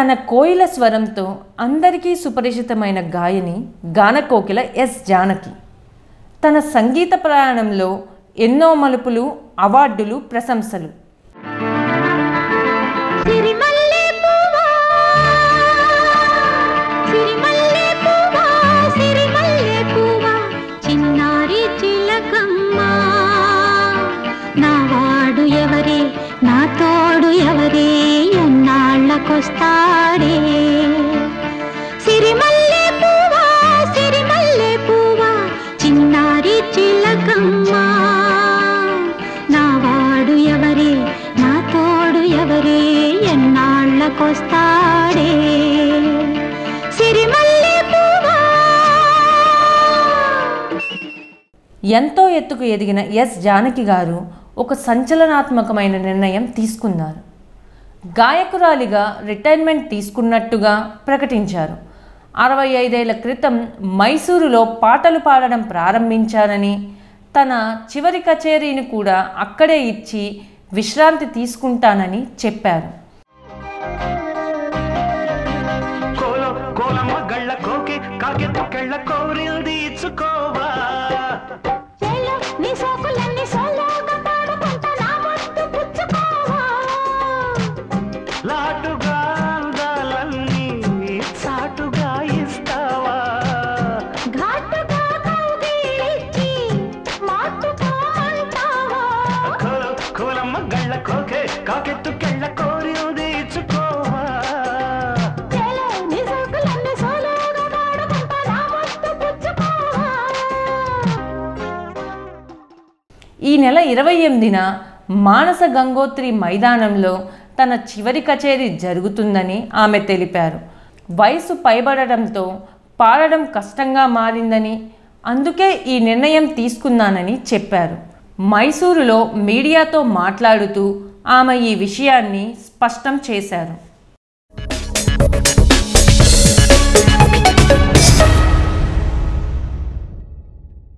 తన కోయిల స్వరంతో అందరికీ సుపరిచితమైన గాయని గానకోకిల ఎస్ జానకి. తన సంగీత ప్రయాణంలో ఎన్నో మలుపులు అవార్డులు ప్రశంసలు. ఎవరి? ఎన్నాళ్ళకొస్తాడే సిరిమల్లె పువ్వా సిరిమల్లె పువ్వా చిన్నారి చిలకమ్మ. నా వాడు ఎవరే నా తోడు ఎవరే ఎన్నాళ్ళకొస్తాడే. ఎంతో ఎత్తుకు ఎదిగిన ఎస్ జానకి గారు ఒక సంచలనాత్మకమైన నిర్ణయం తీసుకున్నారు. గాయకురాలిగా రిటైర్మెంట్ తీసుకున్నట్టుగా ప్రకటించారు. అరవై ఐదేళ్ళ క్రితం మైసూరులో పాటలు పాడడం ప్రారంభించారని తన చివరి కచేరీని కూడా అక్కడే ఇచ్చి విశ్రాంతి తీసుకుంటానని చెప్పారు. కోలమ్మ గళ్ళ కోకి కోరిల్ది ఇచ్చుకోవా కోలమ్మ గళ్ళ కోకే కాకెత్తు కెళ్ళ పుచ్చుకోవా ఈ నెల ఇరవై ఎనిమిదిన మానస గంగోత్రి మైదానంలో తన చివరి కచేరీ జరుగుతుందని ఆమె తెలిపారు. వయసు పైబడడంతో పాడడం కష్టంగా మారిందని అందుకే ఈ నిర్ణయం తీసుకున్నానని చెప్పారు. మైసూరులో మీడియాతో మాట్లాడుతూ ఆమె ఈ విషయాన్ని స్పష్టం చేశారు.